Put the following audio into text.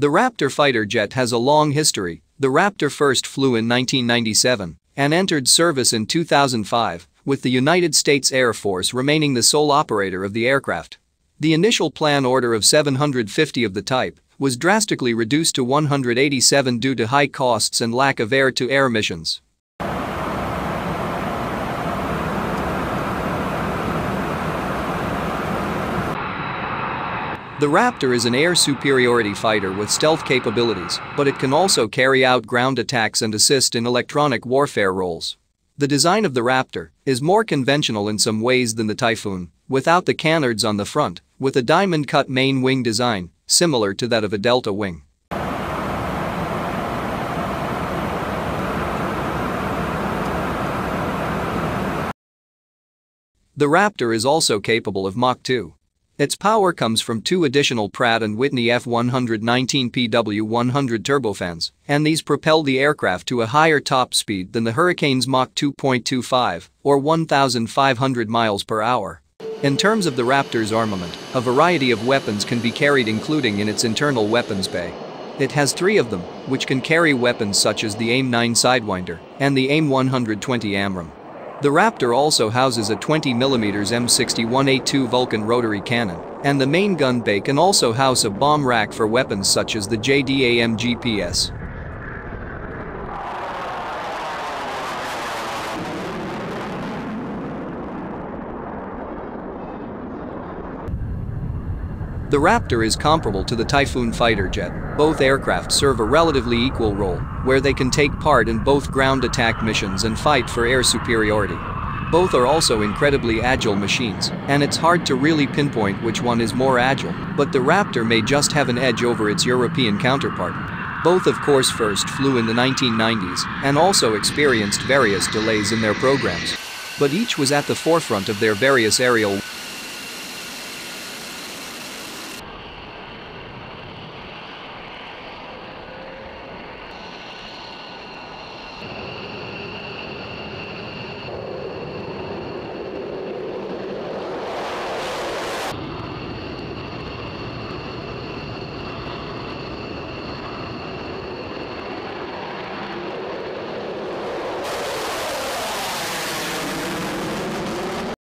The Raptor fighter jet has a long history. The Raptor first flew in 1997 and entered service in 2005, with the United States Air Force remaining the sole operator of the aircraft. The initial plan order of 750 of the type was drastically reduced to 187 due to high costs and lack of air-to-air missions. The Raptor is an air superiority fighter with stealth capabilities, but it can also carry out ground attacks and assist in electronic warfare roles. The design of the Raptor is more conventional in some ways than the Typhoon, without the canards on the front, with a diamond-cut main wing design, similar to that of a Delta wing. The Raptor is also capable of Mach 2. Its power comes from two additional Pratt & Whitney F119 PW100 turbofans, and these propel the aircraft to a higher top speed than the Hurricane's Mach 2.25 or 1,500 miles per hour. In terms of the Raptor's armament, a variety of weapons can be carried including in its internal weapons bay. It has three of them, which can carry weapons such as the AIM-9 Sidewinder and the AIM-120 AMRAAM. The Raptor also houses a 20mm M61A2 Vulcan rotary cannon, and the main gun bay can also house a bomb rack for weapons such as the JDAM GPS. The Raptor is comparable to the Typhoon fighter jet. Both aircraft serve a relatively equal role, where they can take part in both ground attack missions and fight for air superiority. Both are also incredibly agile machines, and it's hard to really pinpoint which one is more agile, but the Raptor may just have an edge over its European counterpart. Both of course first flew in the 1990s and also experienced various delays in their programs. But each was at the forefront of their various aerial